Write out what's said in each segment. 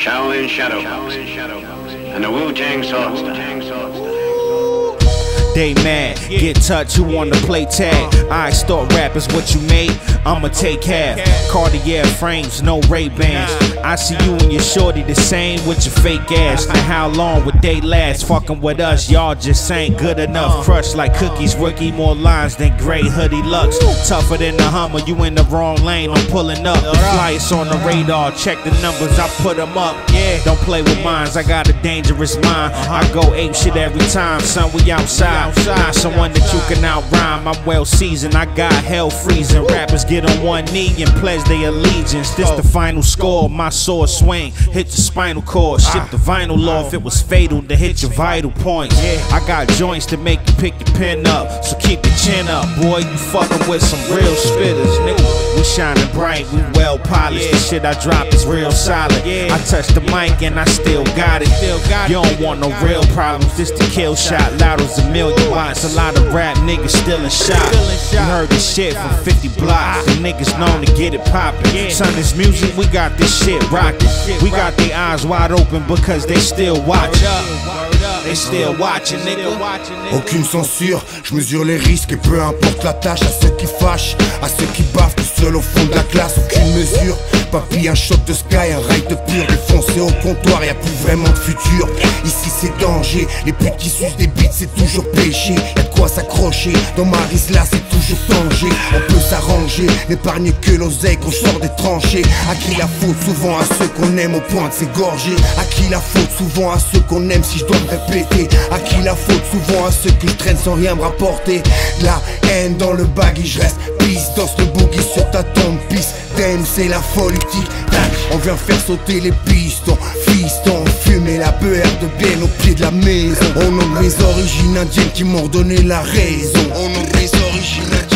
Shaolin Shadow, Shaolin Shadow, and the Wu Tang Sword they mad. Get touch, you wanna play tag. I start rappers, what you made, I'ma take half. Cartier frames, no Ray Bans. I see you and your shorty the same with your fake ass. Now how long would they last? Fucking with us, y'all just ain't good enough. Crush like cookies, rookie more lines than gray hoodie lux. Tougher than the Hummer, you in the wrong lane, I'm pulling up. Flyers on the radar, check the numbers, I put them up. Yeah, don't play with mines, I got a dangerous mind. I go ape shit every time, son, we outside. Not someone that you can out rhyme. I'm well seasoned. I got hell freezing. Rappers get on one knee and pledge their allegiance. This the final score. My sword swing hit the spinal cord. Ship the vinyl off. It was fatal to hit your vital points. I got joints to make you pick your pen up. So keep your chin up, boy. You fucking with some real spitters, nigga. We shining bright. We well polished. The shit I drop is real solid. I touch the mic and I still got it. Still got You don't want no real problems. This the kill shot. Loud as a million watts. A lot of rap niggas still in shock. You heard this shit from 50 blocks. The niggas known to get it poppin'. Son, this music, we got this shit rockin'. We got their eyes wide open because they still watchin'. They still watching, nigga. Aucune censure, je mesure les risques et peu importe la tâche. À ceux qui fâchent, à ceux qui baffent, tout seul au fond de la classe, aucune mesure. Papy, un choc de sky, un rail de pur défoncé au comptoir, y a plus vraiment de futur. Ici c'est danger, les putes qui sucent des bites c'est toujours péché. Y'a de quoi s'accrocher, dans ma là c'est toujours danger. On peut s'arranger, n'épargne que l'oseille qu'on sort des tranchées. À qui la faute? Souvent à ceux qu'on aime au point de s'égorger. À qui la faute? Souvent à ceux qu'on aime si je dois me répéter. À qui la faute? Souvent à ceux qui traînent sans rien me rapporter. La haine dans le baggy, je reste pisse, danse le boogie c'est la folie on vient faire sauter les pistons, fiston, fumer la beurre de bien au pied de la maison. Au nom de mes origines indiennes qui m'ont donné la raison. Au nom de mes origines indiennes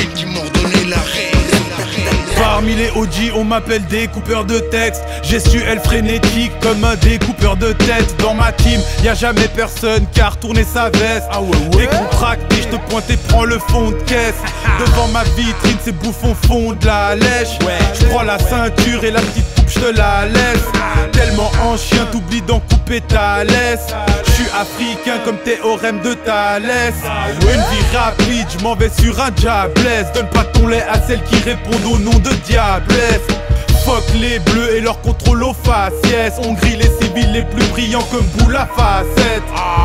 Parmi les OG, on m'appelle découpeur de texte. Gestuel frénétique comme un découpeur de tête. Dans ma team, y a jamais personne qui a retourné sa veste. Ah ouais, ouais. Décontracté, je te pointe et prends le fond de caisse. Devant ma vitrine, ces bouffons font de la lèche. Je prends la ceinture et la petite coupe, je te la laisse. Tellement chien, t'oublies laisse. Je suis africain comme théorème de Thalès. Une vie rapide, je m'en vais sur un diablesse. Donne pas ton lait à celle qui répond au nom de diablesse. Fuck les bleus et leur contrôle aux faciès. On grille les civils les plus brillants comme boule à facette.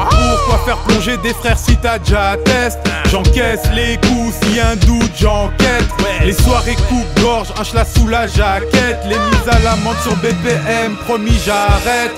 Pourquoi faire plonger des frères si t'as déjà test? J'encaisse les coups, si un doute, j'enquête. Les soirées coupe-gorge, un chla sous la jaquette. Les mises à l'amende sur BPM, promis j'arrête.